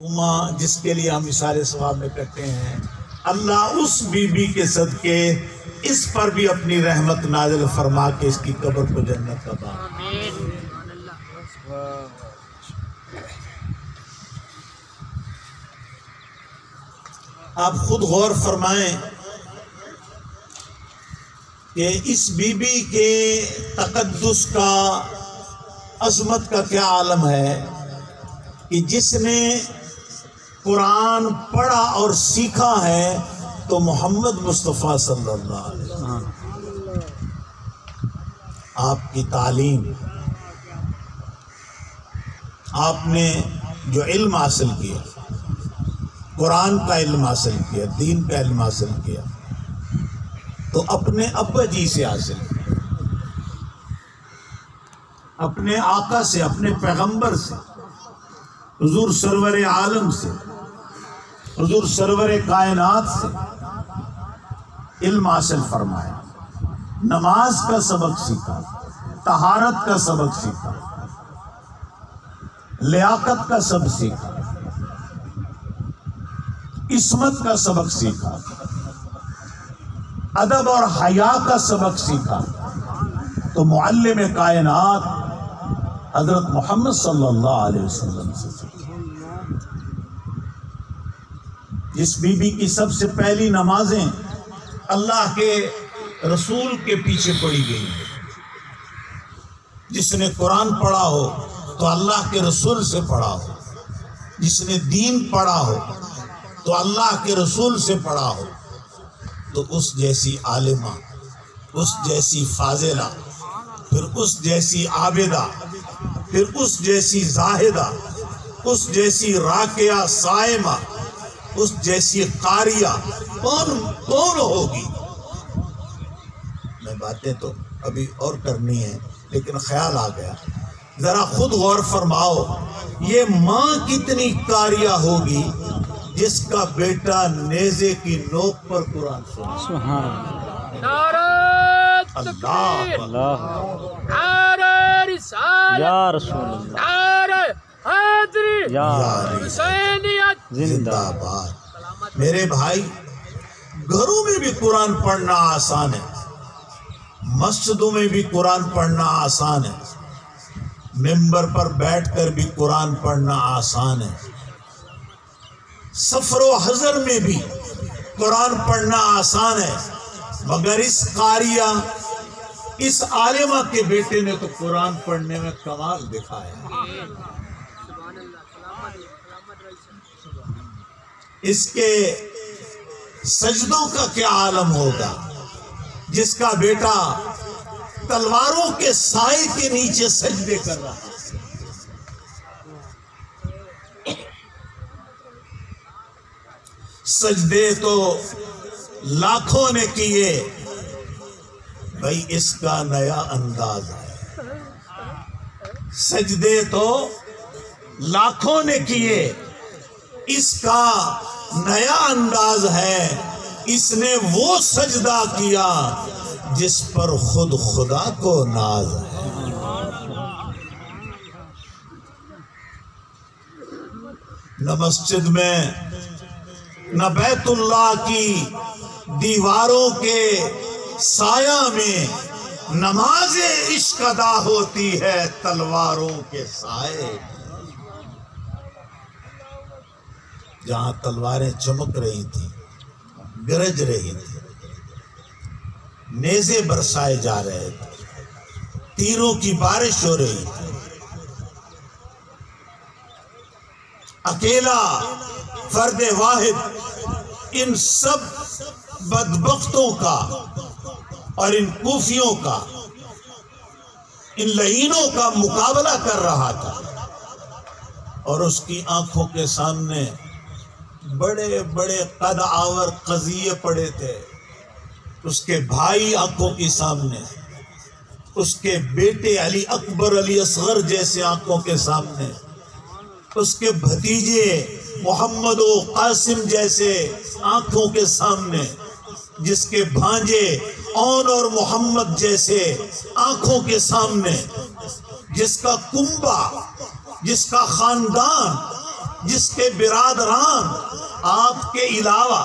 उमा जिसके लिए हम इशारे सवाब में करते हैं, अल्लाह उस बीबी के सदके, इस पर भी अपनी रहमत नाजिल फरमा के इसकी कब्र को जन्नत का बाग। आप खुद गौर फरमाएँ कि इस बीबी के तकद्दुस का, अजमत का क्या आलम है कि जिसने कुरान पढ़ा और सीखा है तो मोहम्मद मुस्तफ़ा सल्लल्लाहु अलैहि वसल्लम। आपकी तालीम आपने जो इल्म हासिल किया कुरान का इल्म हासिल किया दीन का इल्म हासिल किया तो अपने अब्बा जी से हासिल अपने आका से अपने पैगंबर से हुजूर सरवर आलम से हुजूर सरवर कायनात से इल्म हासिल फरमाया। नमाज़ का सबक सीखा, तहारत का सबक सीखा, लियाकत का सबक सीखा, इसमत का सबक सीखा, अदब और हया का सबक सीखा। तो मुअल्लिम कायनात हज़रत मोहम्मद सल्लल्लाहु अलैहि वसल्लम से सीखा जिस बीबी की सबसे पहली नमाजें अल्लाह के रसूल के पीछे पड़ी गई जिसने कुरान पढ़ा हो तो अल्लाह के रसूल से पढ़ा हो। जिसने दीन पढ़ा हो तो अल्लाह के रसूल से पढ़ा हो। तो उस जैसी आलिमा, उस जैसी फाजिला, फिर उस जैसी आबिदा, फिर उस जैसी जाहिदा, उस जैसी राकिया सायमा उस जैसी कारिया कौन कौन होगी। मैं बातें तो अभी और करनी है लेकिन ख्याल आ गया। जरा खुद गौर फरमाओ ये माँ कितनी कारिया होगी जिसका बेटा नेजे की नोक पर कुरान अल्लाह। या रसूल या जिंदाबाद। मेरे भाई, घरों में भी कुरान पढ़ना आसान है। मस्जिदों में भी कुरान पढ़ना आसान है। मेंबर पर बैठकर भी कुरान पढ़ना आसान है। सफ़र हजर में भी कुरान पढ़ना आसान है। मगर इस कारिया, इस आलिमा के बेटे ने तो कुरान पढ़ने में कमाल दिखाया। इसके सजदों का क्या आलम होगा? जिसका बेटा तलवारों के साय के नीचे सजदे कर रहा है। सजदे तो लाखों ने किए, भाई इसका नया अंदाज है। सजदे तो लाखों ने किए इसका नया अंदाज है। इसने वो सजदा किया जिस पर खुद खुदा को नाज है। न मस्जिद में, न बैतुल्लाह की दीवारों के साया में नमाज़ इश्क अदा होती है तलवारों के साए जहाँ तलवारें चमक रही थी गरज रही थी नेजे बरसाए जा रहे थे, तीरों की बारिश हो रही थी। अकेला, फर्द वाहिद, इन सब बदबख्तों का और इन कूफियों का, इन लहीनों का मुकाबला कर रहा था और उसकी आँखों के सामने बड़े बड़े कद आवर कजिए पड़े थे। उसके भाई आँखों के सामने, उसके बेटे अली अकबर अली असगर जैसे आँखों के सामने, उसके भतीजे मोहम्मद कासिम जैसे आँखों के सामने, जिसके भांजे औन और मोहम्मद जैसे आँखों के सामने, जिसका कुंबा, जिसका खानदान, जिसके बिरादरान आपके अलावा,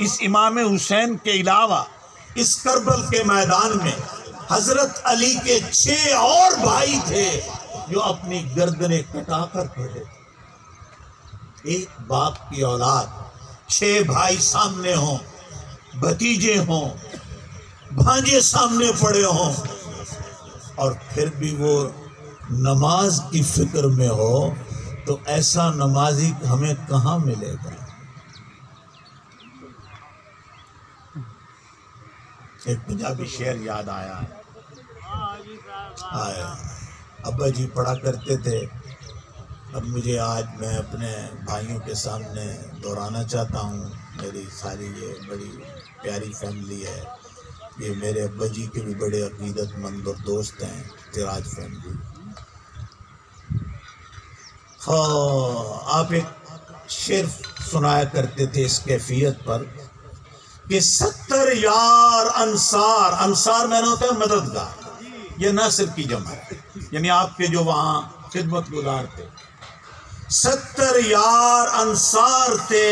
इस इमाम हुसैन के अलावा, इस करबल के मैदान में हज़रत अली के छह और भाई थे जो अपनी गर्दनें कटा कर थे एक बाप की औलाद, छह भाई सामने हों, भतीजे हों, भांजे सामने पड़े हों, और फिर भी वो नमाज़ की फ़िक्र में हो तो ऐसा नमाजी हमें कहाँ मिलेगा? एक पंजाबी शेर याद आया आया। अब्बा जी पढ़ा करते थे। अब मुझे आज मैं अपने भाइयों के सामने दोहराना चाहता हूँ। मेरी सारी ये बड़ी प्यारी फैमिली है। ये मेरे अब्बा जी के भी बड़े अकीदतमंद और दोस्त हैं तिराज फैमिली हाँ आप एक शेर सुनाया करते थे इस कैफियत पर। कि सत्तर यार अंसार अंसार मैंने होता है मददगार। ये नासिर की जमा है, यानी आपके जो वहाँ खिदमत गुजार थे। सत्तर यार अंसार थे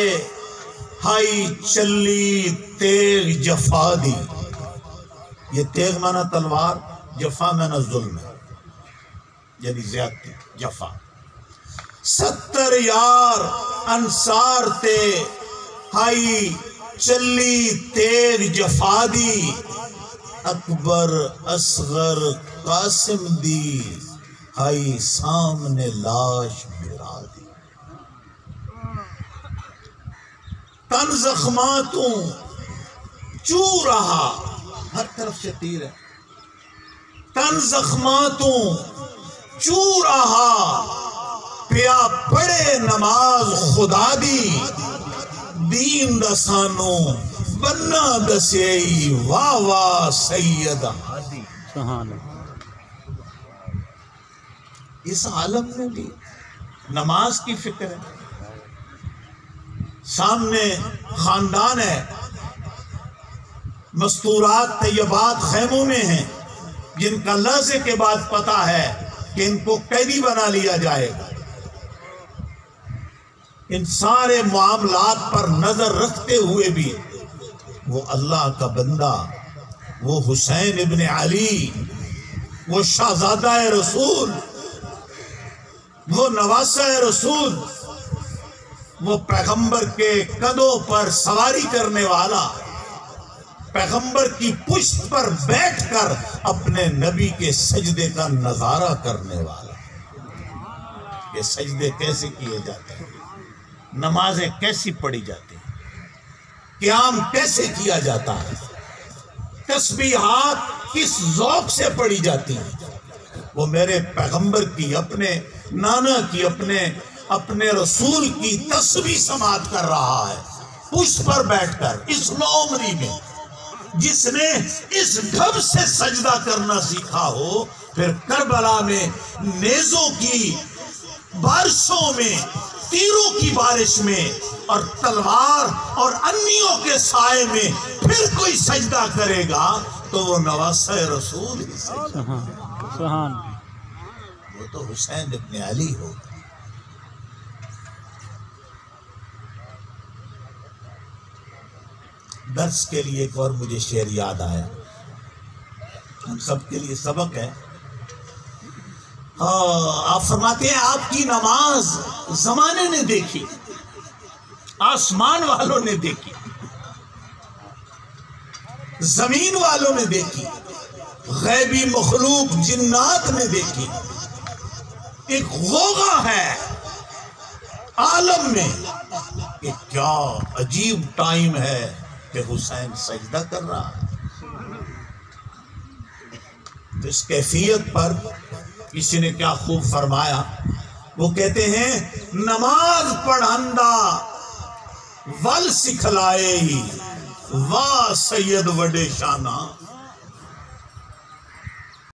हाई चली तेग जफा दी। ये तेग माना तलवार, जफा माना जुल्म। है यानी ज्यादती, जफा। सत्तर यार अंसार थे हाई चली तेर जफा दी अकबर, असगर, कासिम दी हाई सामने लाश गिरा दी। तन जख्मातों चू रहा, हर तरफ़ से तीर है। तन जख्मा तू चू रहा, पिया पड़े नमाज़ खुदा दी। दीन रसानो बन्ना दसेई वाह वाह सैयद। सुभान इस आलम में भी नमाज़ की फ़िक्र है। सामने खानदान है। मस्तूरात तैयबात खैमों में हैं। जिनका लहजे के बाद पता है कि इनको कैदी बना लिया जाएगा। इन सारे मामलात पर नज़र रखते हुए भी वो अल्लाह का बंदा, वो हुसैन इबन अली, वो शाहजादा रसूल, वो नवासा रसूल, वो पैगंबर के कदों पर सवारी करने वाला, पैगंबर की पुष्ट पर बैठकर अपने नबी के सजदे का नज़ारा करने वाला। ये सजदे कैसे किए जाते हैं? नमाजें कैसी पढ़ी जाती हैं? क्याम कैसे किया जाता है? तस्बीहात किस जौक से पढ़ी जाती हैं? वो मेरे पैगंबर की अपने, नाना की अपने अपने रसूल की तस्वीर समात कर रहा है। उस पर बैठकर, इस नौमरी में, जिसने इस ढब से सजदा करना सीखा हो, फिर करबला में नेजों की बारिशों में तीरों की बारिश में और तलवार और अन्नियों के साय में फिर कोई सजदा करेगा तो वो नवास रसूल वो तो हुसैन इब्न अली होगा दर्स के लिए एक और मुझे शेर याद आया। हम सबके लिए सबक है। हाँ आप फरमाते हैं आपकी नमाज़ जमाने ने देखी, आसमान वालों ने देखी, ज़मीन वालों ने देखी, गैबी मखलूक जिन्नात ने देखी। एक गोगा है आलम में कि क्या अजीब टाइम है कि हुसैन सजदा कर रहा है। तो इस कैफियत पर किसी ने क्या खूब फरमाया? वो कहते हैं नमाज़ पढ़ंदा वल सिखलाए वाह सैयद वडे शाना